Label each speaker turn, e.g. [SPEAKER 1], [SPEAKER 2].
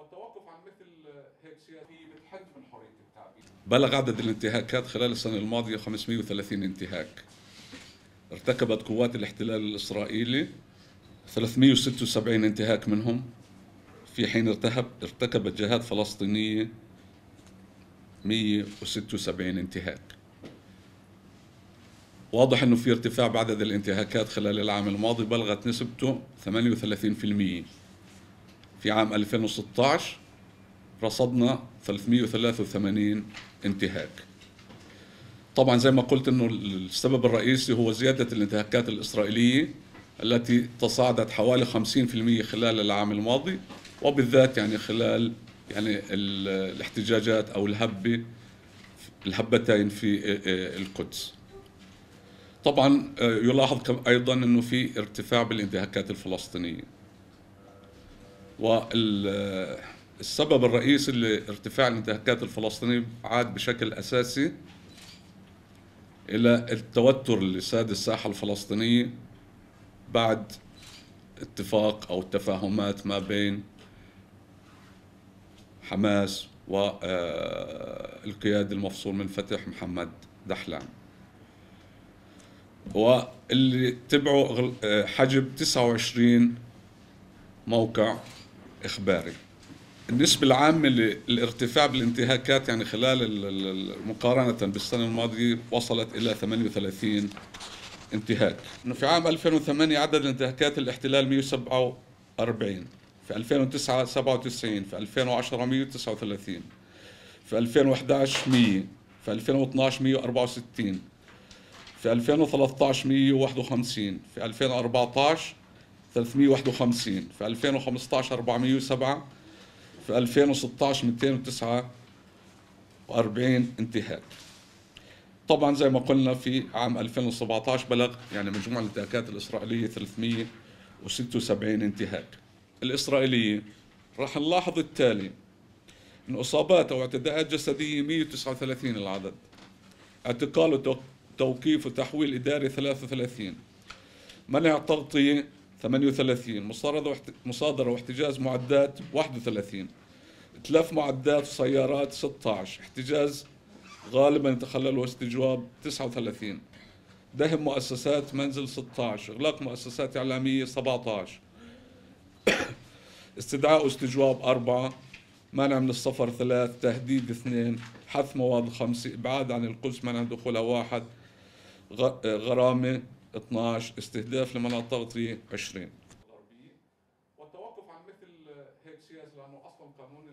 [SPEAKER 1] والتوقف عن مثل بتحد من حرية التعبير.
[SPEAKER 2] بلغ عدد الانتهاكات خلال السنة الماضية 530 انتهاك. ارتكبت قوات الاحتلال الإسرائيلي 376 انتهاك منهم. في حين ارتهب ارتكبت جهات فلسطينية 176 انتهاك. واضح إنه في ارتفاع بعدد الانتهاكات خلال العام الماضي بلغت نسبته 38% في عام 2016 رصدنا 383 انتهاك طبعا زي ما قلت إنه السبب الرئيسي هو زيادة الانتهاكات الإسرائيلية التي تصاعدت حوالي 50% خلال العام الماضي وبالذات يعني خلال يعني الاحتجاجات أو الهبة الهبتين في القدس. طبعا يلاحظ أيضا إنه في ارتفاع بالانتهاكات الفلسطينية. والسبب الرئيسي لارتفاع الانتهاكات الفلسطينيه عاد بشكل أساسي إلى التوتر اللي ساد الساحة الفلسطينيه بعد اتفاق أو تفاهمات ما بين حماس والقيادي المفصول من فتح محمد دحلان. واللي تبعوا حجب 29 موقع إخباري. النسبة العامة للارتفاع بالانتهاكات يعني خلال مقارنة بالسنة الماضية وصلت إلى 38 انتهاك. إنه في عام 2008 عدد الانتهاكات الاحتلال 147 في 2009 97 في 2010 139 في 2011 100 في 2012 164 في 2013 151 في 2014 351 في 2015 407 في 2016 249 انتهاك. طبعا زي ما قلنا في عام 2017 بلغ يعني مجموع الانتهاكات الإسرائيلية 376 انتهاك. الإسرائيلية راح نلاحظ التالي من إصابات أو اعتداءات جسدية 139 العدد اعتقال وتوقيف وتحويل إداري 33 منع تغطية 38 مصادرة مصادرة واحتجاز معدات 31 اتلاف معدات وسيارات 16 احتجاز غالبا يتخلله استجواب 39 دهم مؤسسات منزل 16 إغلاق مؤسسات إعلامية 17 استدعاء واستجواب أربعة منع من السفر ثلاث تهديد اثنين حث مواد خمسة إبعاد عن القدس منع دخولها واحد غرامة. 12 استهداف لمناطق تغطية 20
[SPEAKER 1] والتوقف عن مثل هيك سياسة لأنه أصلا قانون